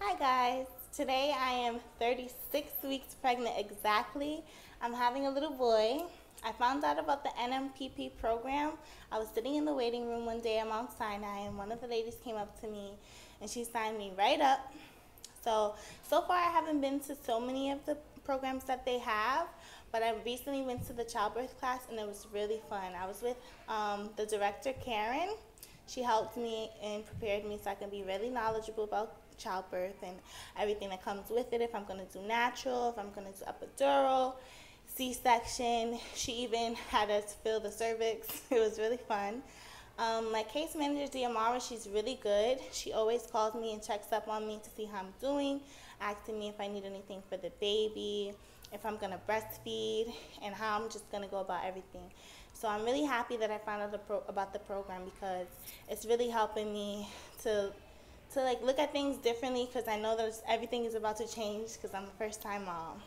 Hi guys, today I am 36 weeks pregnant exactly. I'm having a little boy. I found out about the NMPP program. I was sitting in the waiting room one day at Mount Sinai and one of the ladies came up to me and she signed me right up. So, so far I haven't been to so many of the programs that they have, but I recently went to the childbirth class and it was really fun. I was with um, the director, Karen. She helped me and prepared me so I can be really knowledgeable about childbirth and everything that comes with it. If I'm going to do natural, if I'm going to do epidural, C-section. She even had us fill the cervix. It was really fun. Um, my case manager, Diamara, she's really good. She always calls me and checks up on me to see how I'm doing, asking me if I need anything for the baby, if I'm to breastfeed, and how I'm just to go about everything. So I'm really happy that I found out the pro- about the program because it's really helping me to to like look at things differently because I know that everything is about to change because I'm a first time mom.